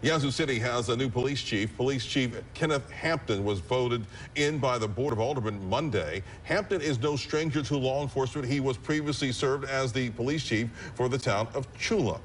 Yazoo City has a new police chief. Police Chief Kenneth Hampton was voted in by the Board of Aldermen Monday. Hampton is no stranger to law enforcement. He was previously served as the police chief for the town of Tchula.